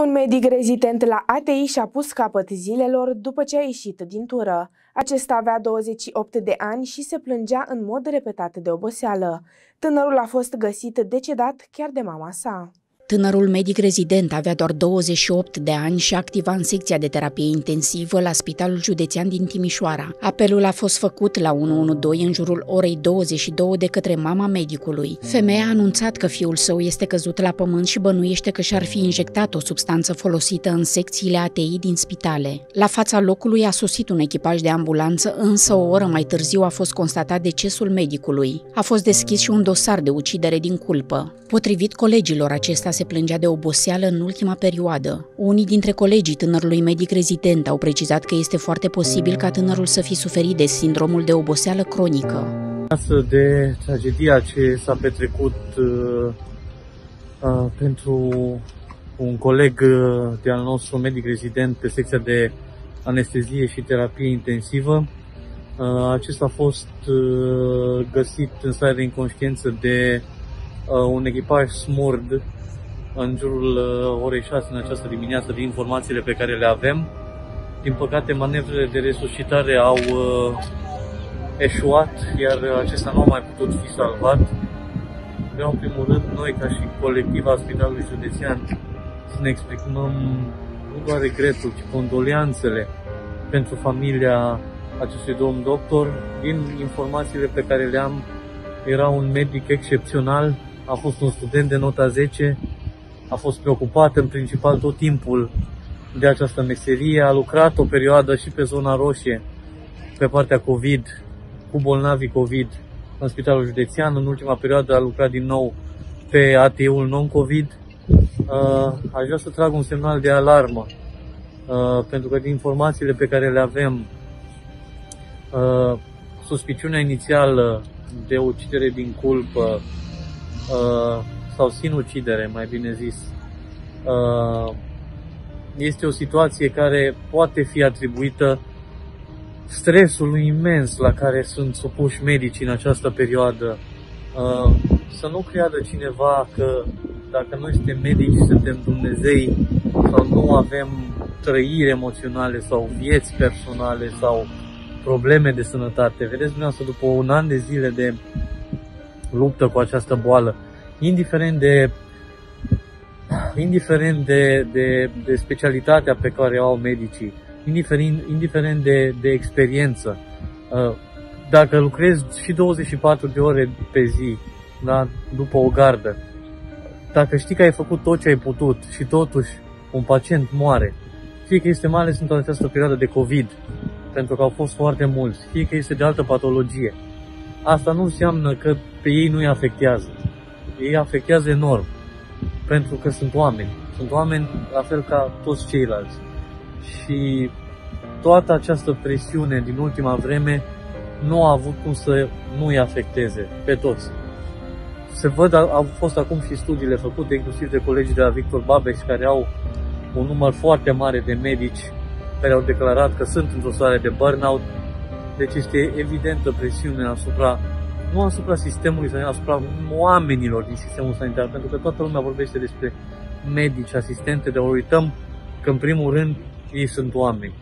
Un medic rezident la ATI și-a pus capăt zilelor după ce a ieșit din tură. Acesta avea 28 de ani și se plângea în mod repetat de oboseală. Tânărul a fost găsit decedat chiar de mama sa. Tânărul medic rezident avea doar 28 de ani și activa în secția de terapie intensivă la Spitalul Județean din Timișoara. Apelul a fost făcut la 112 în jurul orei 22 de către mama medicului. Femeia a anunțat că fiul său este căzut la pământ și bănuiește că și-ar fi injectat o substanță folosită în secțiile ATI din spitale. La fața locului a sosit un echipaj de ambulanță, însă o oră mai târziu a fost constatat decesul medicului. A fost deschis și un dosar de ucidere din culpă. Potrivit colegilor, acesta se plângea de oboseală în ultima perioadă. Unii dintre colegii tânărului medic rezident au precizat că este foarte posibil ca tânărul să fi suferit de sindromul de oboseală cronică. De tragedia ce s-a petrecut uh, uh, pentru un coleg uh, de al nostru medic rezident pe secția de anestezie și terapie intensivă, uh, acesta a fost uh, găsit în stare de inconștiență de uh, un echipaj smurd în jurul uh, orei 6 în această dimineață din informațiile pe care le avem. Din păcate, manevrele de resuscitare au uh, eșuat, iar acesta nu a mai putut fi salvat. Vreau, în primul rând, noi, ca și colectiva Spitalului Județean, să ne exprimăm nu doar regretul, ci condoleanțele pentru familia acestui domn doctor. Din informațiile pe care le am, era un medic excepțional, a fost un student de nota 10, a fost preocupat în principal tot timpul de această meserie, a lucrat o perioadă și pe zona roșie, pe partea COVID, cu bolnavii COVID în Spitalul Județean. În ultima perioadă a lucrat din nou pe ATU-ul non-COVID. Uh, aș vrea să trag un semnal de alarmă, uh, pentru că din informațiile pe care le avem, uh, suspiciunea inițială de ucidere din culpă sau sinucidere, mai bine zis, uh, este o situație care poate fi atribuită stresului imens la care sunt supuși medicii în această perioadă. Uh, să nu creadă cineva că dacă noi suntem medici, suntem Dumnezei sau nu avem trăiri emoționale sau vieți personale sau probleme de sănătate. Vedeți dumneavoastră, după un an de zile de luptă cu această boală, indiferent de indiferent de, de, de specialitatea pe care o au medicii, indiferent, indiferent de, de experiență, uh, dacă lucrezi și 24 de ore pe zi, da, după o gardă, dacă știi că ai făcut tot ce ai putut și totuși un pacient moare, fie că este mai ales în această perioadă de COVID, pentru că au fost foarte mulți, fie că este de altă patologie, asta nu înseamnă că pe ei nu îi afectează ei afectează enorm, pentru că sunt oameni. Sunt oameni la fel ca toți ceilalți. Și toată această presiune din ultima vreme nu a avut cum să nu îi afecteze pe toți. Se văd, au fost acum și studiile făcute, inclusiv de colegii de la Victor Babeș, care au un număr foarte mare de medici care au declarat că sunt într-o stare de burnout. Deci este evidentă presiune asupra nu asupra sistemului sanitar, asupra oamenilor din sistemul sanitar, pentru că toată lumea vorbește despre medici, asistente, dar uităm că în primul rând ei sunt oameni.